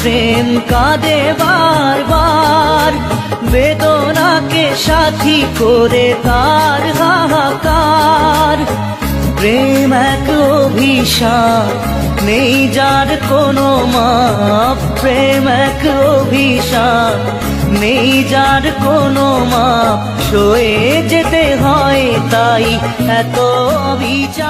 প্রেম কাঁদে বারবার। বেদনাকে সাথী করে তার হাহাকার। প্রেম এক অভিশাপ, নেই যার কোনো মাপ। প্রেম এক অভিশাপ, নেই যার কোনো মাপ। সয়ে যেতে হয় তাই এত বিচার